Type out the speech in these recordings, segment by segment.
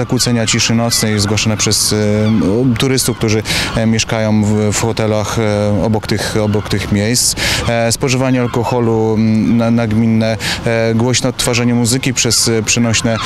zakłócenia ciszy nocnej zgłaszane przez e, turystów, którzy e, mieszkają w, hotelach e, obok tych, obok tych miejsc. Spożywanie alkoholu nagminne, głośne odtwarzanie muzyki przez przenośne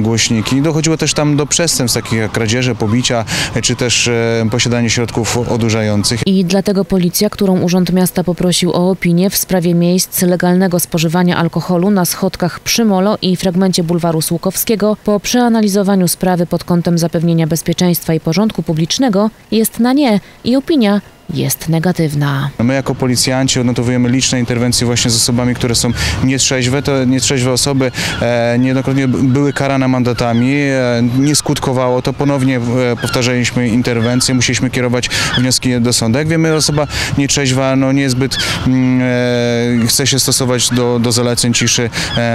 głośniki. Dochodziło też tam do przestępstw takich jak kradzieże, pobicia, czy też posiadanie środków odurzających. I dlatego policja, którą Urząd Miasta poprosił o opinię w sprawie miejsc legalnego spożywania alkoholu na schodkach przy Molo i fragmencie bulwaru Słukowskiego, po przeanalizowaniu sprawy pod kątem zapewnienia bezpieczeństwa i porządku publicznego, jest na nie i opinia jest negatywna. My jako policjanci odnotowujemy liczne interwencje właśnie z osobami, które są nietrzeźwe. To nietrzeźwe osoby e, niejednokrotnie były karane mandatami. E, nie skutkowało to. Ponownie e, powtarzaliśmy interwencje, musieliśmy kierować wnioski do sądu. Jak wiemy, osoba nietrzeźwa no, niezbyt mm, e, chce się stosować do, do zaleceń ciszy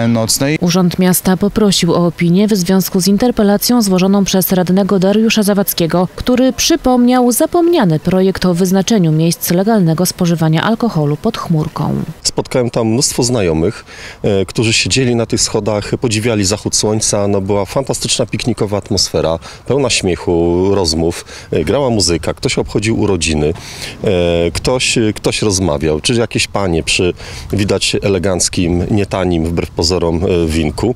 nocnej. Urząd Miasta poprosił o opinię w związku z interpelacją złożoną przez radnego Dariusza Zawadzkiego, który przypomniał zapomniany projekt o wyznaczeniu miejsc legalnego spożywania alkoholu pod chmurką. Spotkałem tam mnóstwo znajomych, e, którzy siedzieli na tych schodach, podziwiali zachód słońca. No, była fantastyczna piknikowa atmosfera, pełna śmiechu, rozmów. E, grała muzyka, ktoś obchodził urodziny, e, ktoś, ktoś rozmawiał, czy jakieś panie przy widać eleganckim, nietanim wbrew pozorom winku.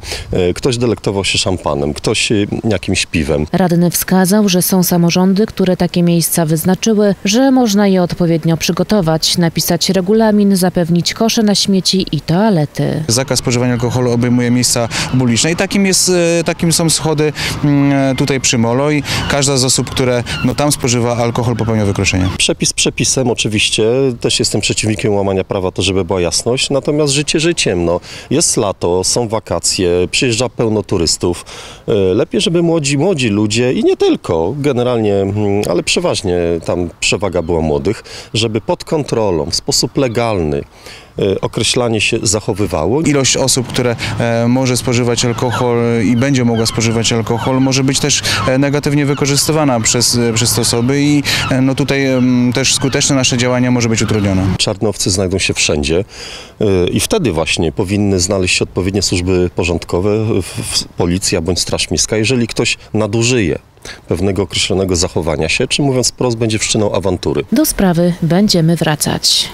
Ktoś delektował się szampanem, ktoś jakimś piwem. Radny wskazał, że są samorządy, które takie miejsca wyznaczyły, że można je odpowiednio przygotować, napisać regulamin, zapewnić kosze na śmieci i toalety. Zakaz spożywania alkoholu obejmuje miejsca publiczne i takim, jest, e, takim są schody mm, tutaj przy Molo i każda z osób, które no, tam spożywa alkohol popełnia wykroczenie. Przepis przepisem oczywiście, też jestem przeciwnikiem łamania prawa, to żeby była jasność, natomiast życie życiem, no. Jest lato, są wakacje, przyjeżdża pełno turystów. E, Lepiej, żeby młodzi, młodzi ludzie i nie tylko, generalnie, mm, ale przeważnie tam przewaga była młodych, żeby pod kontrolą, w sposób legalny e, określanie się zachowywało. Ilość osób, które e, może spożywać alkohol i będzie mogła spożywać alkohol, może być też e, negatywnie wykorzystywana przez, e, przez te osoby i e, no, tutaj też skuteczne nasze działania może być utrudnione. Czarnowcy znajdą się wszędzie e, i wtedy właśnie powinny znaleźć się odpowiednie służby porządkowe, policja bądź straż miejska, jeżeli ktoś nadużyje pewnego określonego zachowania się, czy mówiąc wprost, będzie wszczyną awantury. Do sprawy będziemy wracać.